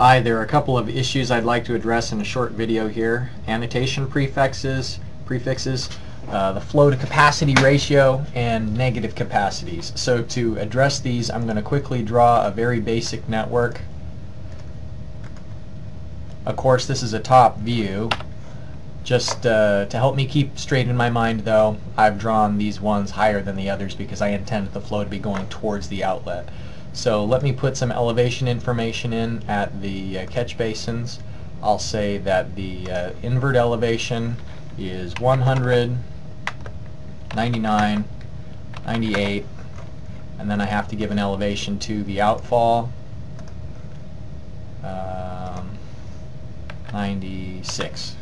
Hi, there are a couple of issues I'd like to address in a short video here. Annotation prefixes, prefixes, uh, the flow to capacity ratio, and negative capacities. So to address these, I'm going to quickly draw a very basic network. Of course, this is a top view. Just uh, to help me keep straight in my mind, though, I've drawn these ones higher than the others because I intend the flow to be going towards the outlet. So let me put some elevation information in at the uh, catch basins. I'll say that the uh, invert elevation is 100, 99, 98, and then I have to give an elevation to the outfall, um, 96.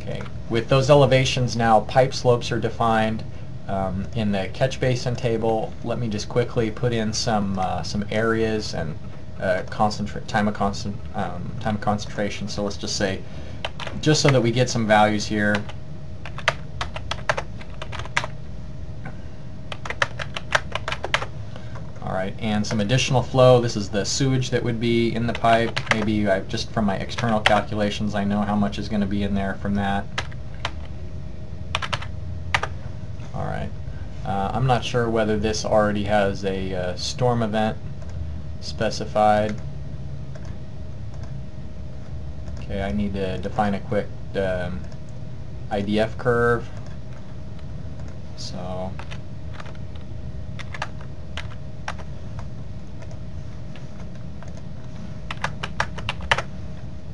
Okay, with those elevations now, pipe slopes are defined um, in the catch basin table, let me just quickly put in some uh, some areas and uh, concentrate time of constant um, time of concentration. So let's just say, just so that we get some values here. All right, and some additional flow. This is the sewage that would be in the pipe. Maybe I've just from my external calculations, I know how much is going to be in there from that. Uh, I'm not sure whether this already has a uh, storm event specified. Okay, I need to define a quick um, IDF curve. So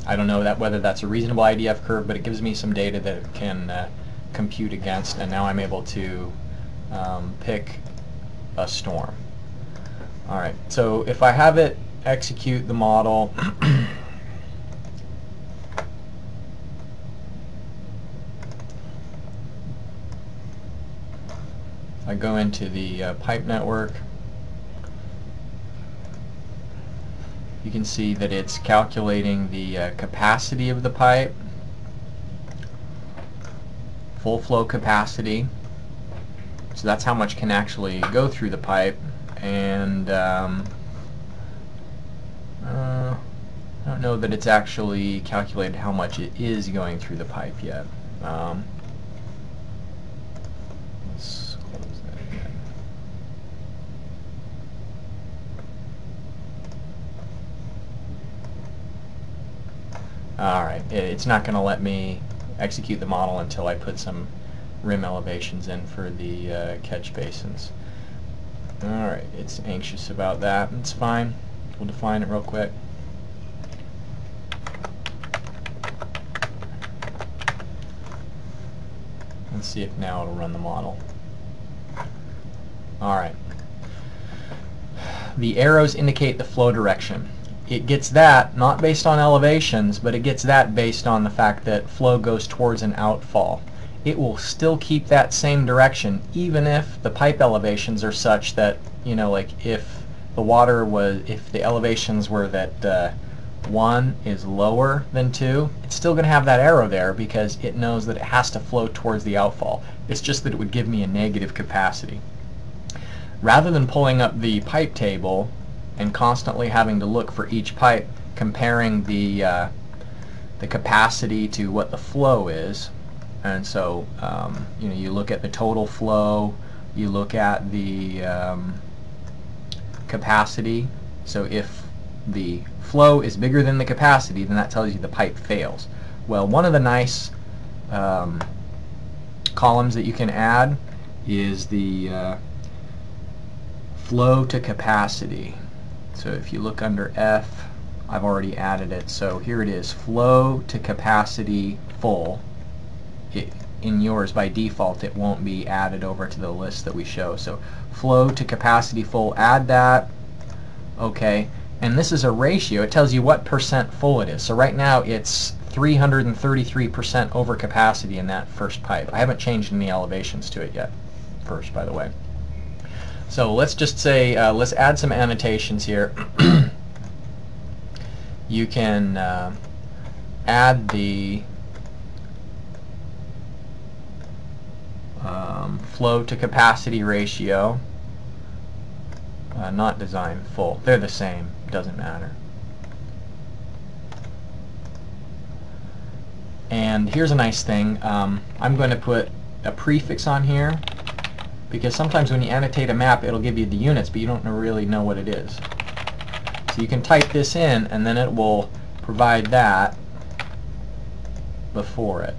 I don't know that whether that's a reasonable IDF curve, but it gives me some data that it can uh, compute against, and now I'm able to um, pick a storm. Alright, so if I have it execute the model I go into the uh, pipe network. You can see that it's calculating the uh, capacity of the pipe. Full flow capacity so that's how much can actually go through the pipe. And um, uh, I don't know that it's actually calculated how much it is going through the pipe yet. Um, let's close that again. Alright, it's not going to let me execute the model until I put some rim elevations in for the uh, catch basins. Alright, it's anxious about that. It's fine. We'll define it real quick. Let's see if now it'll run the model. Alright. The arrows indicate the flow direction. It gets that not based on elevations, but it gets that based on the fact that flow goes towards an outfall it will still keep that same direction even if the pipe elevations are such that you know like if the water was if the elevations were that uh, one is lower than two it's still going to have that arrow there because it knows that it has to flow towards the outfall. It's just that it would give me a negative capacity. Rather than pulling up the pipe table and constantly having to look for each pipe comparing the uh, the capacity to what the flow is and so um, you know you look at the total flow you look at the um, capacity. So if the flow is bigger than the capacity then that tells you the pipe fails. Well one of the nice um, columns that you can add is the uh, flow to capacity. So if you look under F I've already added it. So here it is flow to capacity full in yours by default it won't be added over to the list that we show. So flow to capacity full, add that. Okay, and this is a ratio. It tells you what percent full it is. So right now it's 333% over capacity in that first pipe. I haven't changed any elevations to it yet, first by the way. So let's just say, uh, let's add some annotations here. you can uh, add the flow to capacity ratio. Uh, not design full. They're the same. Doesn't matter. And here's a nice thing. Um, I'm going to put a prefix on here because sometimes when you annotate a map it'll give you the units but you don't really know what it is. So you can type this in and then it will provide that before it.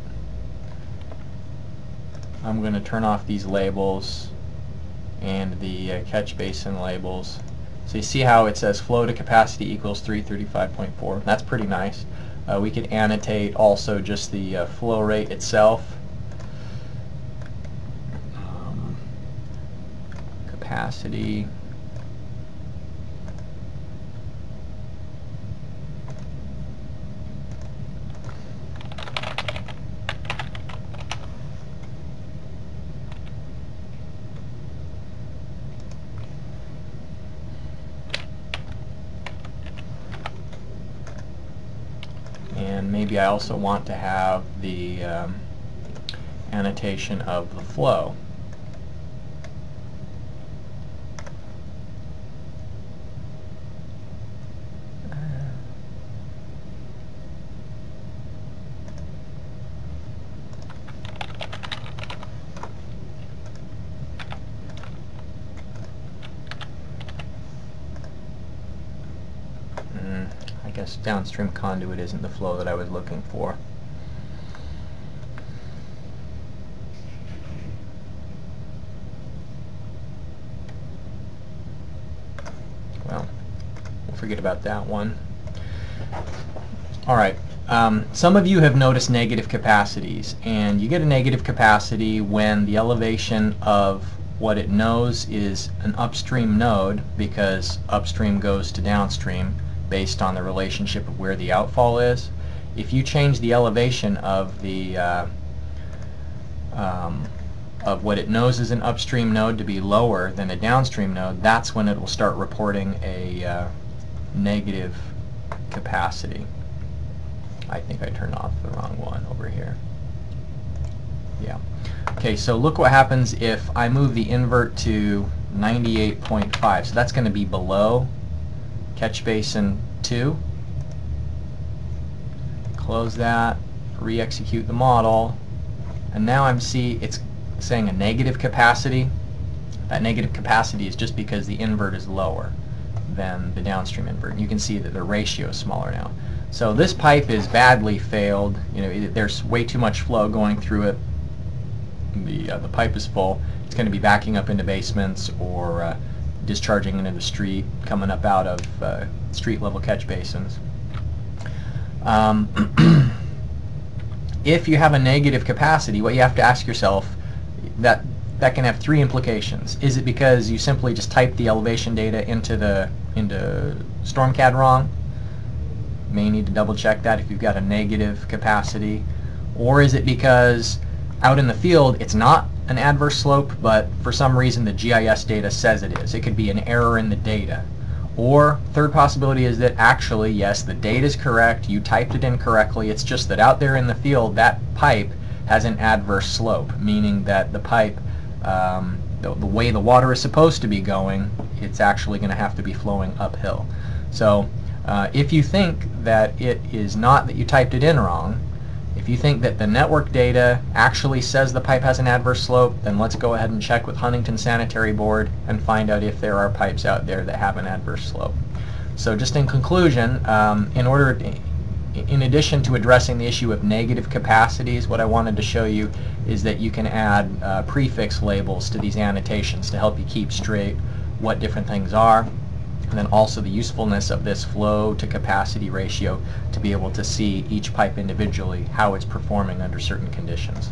I'm going to turn off these labels and the uh, catch basin labels. So you see how it says flow to capacity equals 335.4. That's pretty nice. Uh, we could annotate also just the uh, flow rate itself. Um, capacity. and maybe I also want to have the um, annotation of the flow. I guess downstream conduit isn't the flow that I was looking for. Well, we'll forget about that one. Alright, um, some of you have noticed negative capacities, and you get a negative capacity when the elevation of what it knows is an upstream node, because upstream goes to downstream, based on the relationship of where the outfall is. If you change the elevation of the uh, um, of what it knows is an upstream node to be lower than a downstream node, that's when it will start reporting a uh, negative capacity. I think I turned off the wrong one over here. Yeah. Okay, so look what happens if I move the invert to 98.5. So that's going to be below catch basin 2. Close that, re-execute the model, and now I'm see it's saying a negative capacity. That negative capacity is just because the invert is lower than the downstream invert. You can see that the ratio is smaller now. So this pipe is badly failed. You know, there's way too much flow going through it. The uh, the pipe is full. It's going to be backing up into basements or uh, discharging into the street, coming up out of uh, street level catch basins. Um, if you have a negative capacity, what you have to ask yourself, that that can have three implications. Is it because you simply just typed the elevation data into the into StormCAD wrong? May need to double check that if you've got a negative capacity. Or is it because out in the field it's not an adverse slope, but for some reason the GIS data says it is. It could be an error in the data. Or third possibility is that actually, yes, the data is correct, you typed it in correctly, it's just that out there in the field that pipe has an adverse slope, meaning that the pipe, um, the, the way the water is supposed to be going, it's actually going to have to be flowing uphill. So uh, if you think that it is not that you typed it in wrong, if you think that the network data actually says the pipe has an adverse slope, then let's go ahead and check with Huntington Sanitary Board and find out if there are pipes out there that have an adverse slope. So just in conclusion, um, in order in addition to addressing the issue of negative capacities, what I wanted to show you is that you can add uh, prefix labels to these annotations to help you keep straight what different things are and then also the usefulness of this flow to capacity ratio to be able to see each pipe individually, how it's performing under certain conditions.